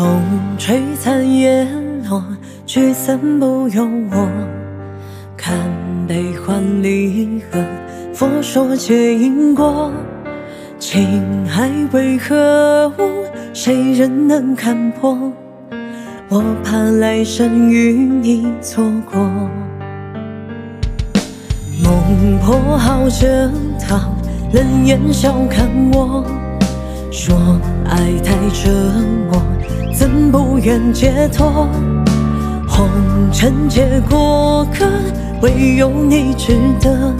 风吹残叶落，聚散不由我。看悲欢离合，佛说皆因果。情爱为何物？谁人能看破？我怕来生与你错过。梦破好折烫，冷眼笑看我。说爱太折磨，愿解脱？红尘皆过客，唯有你值得。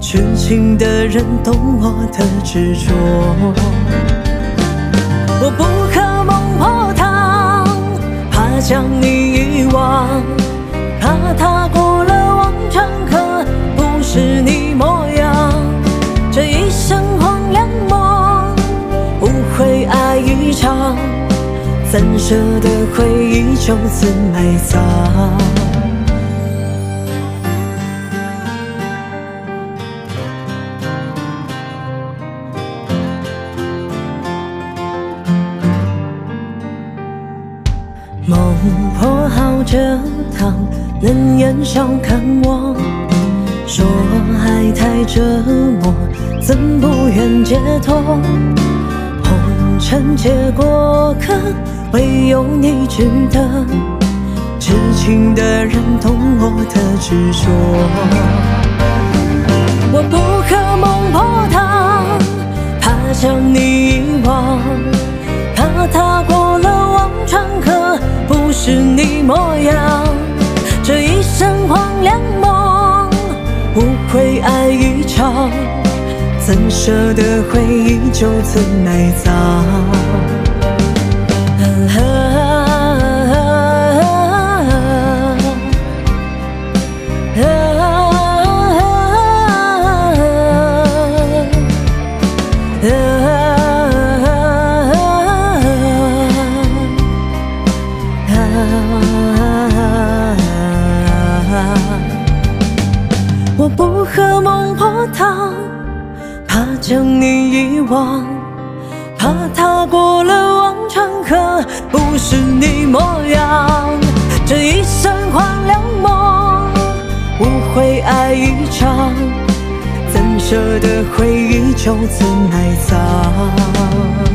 痴情的人懂我的执着。我不可孟婆汤，怕将你遗忘，怕他难舍的回忆就此埋葬？梦破好折烫，冷眼笑看我，说爱太折磨，怎不愿解脱？尘皆过客，唯有你值得。痴情的人懂我的执着。我不可梦破汤，怕将你遗忘，怕踏过了忘川河。不是你模样，这一生荒凉梦，无悔爱一场，怎舍得回忆就此埋葬？怕将你遗忘，怕踏过了忘川河，不是你模样。这一生荒凉梦，无悔爱一场，怎舍得回忆就此埋葬？